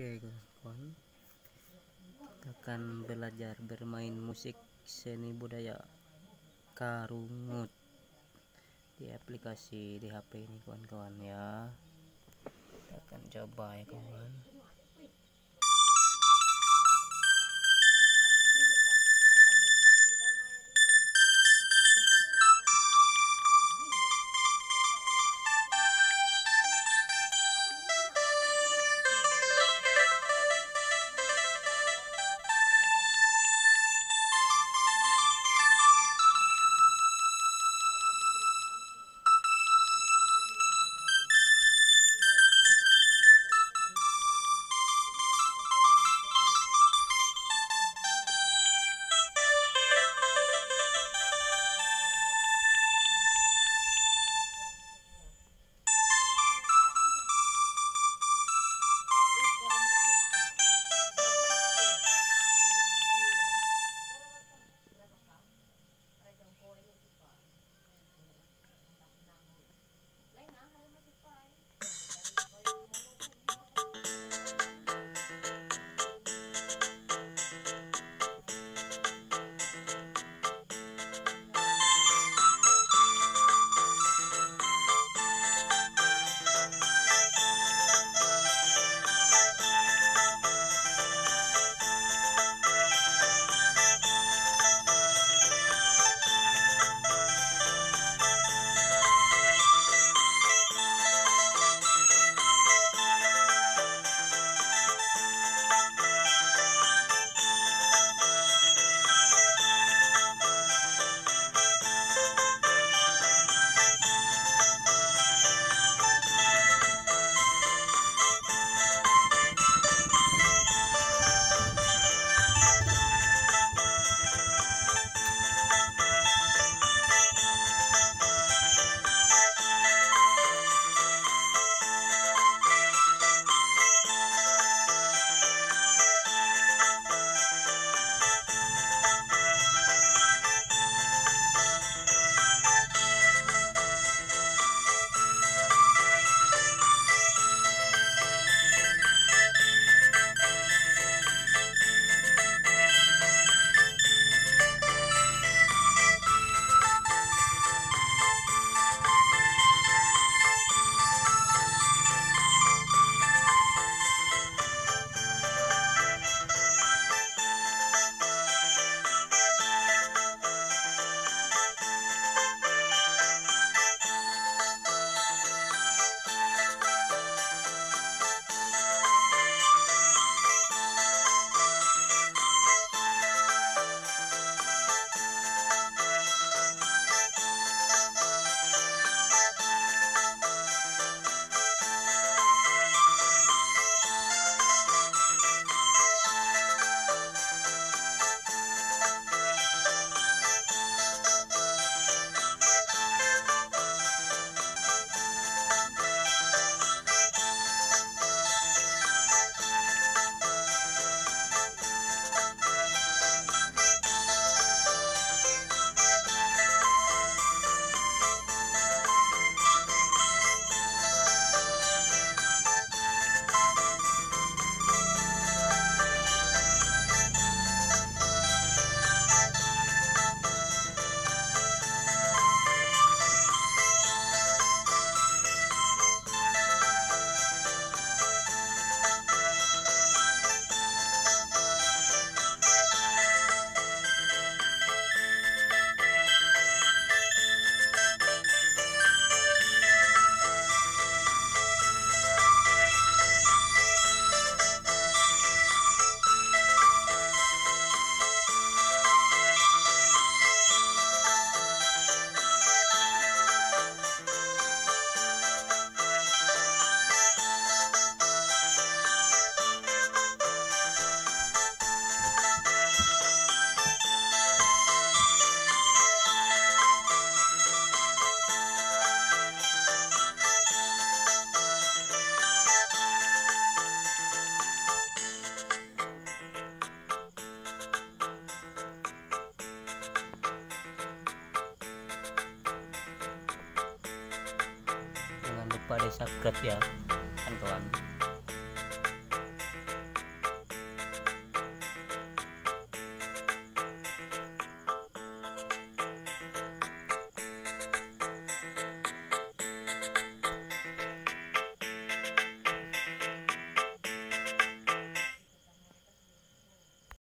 Oke kawan. Kita akan belajar bermain musik seni budaya karungut. Di aplikasi di HP ini kawan-kawan ya. Kita akan coba ya kawan di subscribe ya. Kawan-kawan